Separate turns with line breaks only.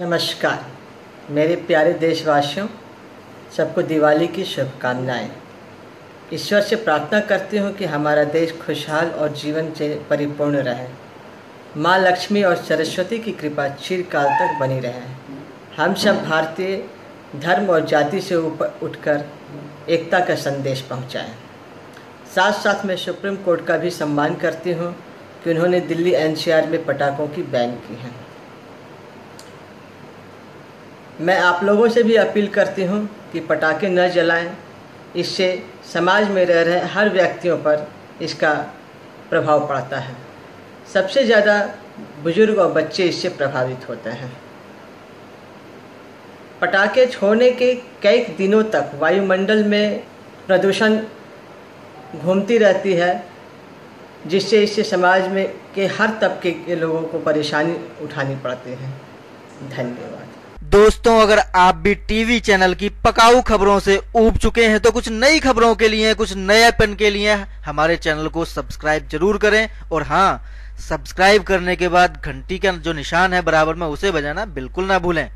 नमस्कार। मेरे प्यारे देशवासियों, सबको दिवाली की शुभकामनाएँ। ईश्वर से प्रार्थना करती हूँ कि हमारा देश खुशहाल और जीवन से परिपूर्ण रहे। माँ लक्ष्मी और सरस्वती की कृपा चिरकाल तक बनी रहे। हम सब भारतीय धर्म और जाति से ऊपर उठकर एकता का संदेश पहुँचाएँ। साथ साथ मैं सुप्रीम कोर्ट का भी सम्मान करती हूँ कि उन्होंने दिल्ली एनसीआर में पटाखों की बैन की है। मैं आप लोगों से भी अपील करती हूँ कि पटाखे न जलाएँ। इससे समाज में रह रहे हर व्यक्तियों पर इसका प्रभाव पड़ता है। सबसे ज़्यादा बुज़ुर्ग और बच्चे इससे प्रभावित होते हैं। पटाखे छोड़ने के कई दिनों तक वायुमंडल में प्रदूषण घूमती रहती है, जिससे इससे समाज में के हर तबके के लोगों को परेशानी उठानी पड़ती है। धन्यवाद।
दोस्तों, अगर आप भी टीवी चैनल की पकाऊ खबरों से ऊब चुके हैं तो कुछ नई खबरों के लिए, कुछ नएपन के लिए हमारे चैनल को सब्सक्राइब ज़रूर करें। और हाँ सब्सक्राइब करने के बाद घंटी का जो निशान है बराबर में, उसे बजाना बिल्कुल ना भूलें।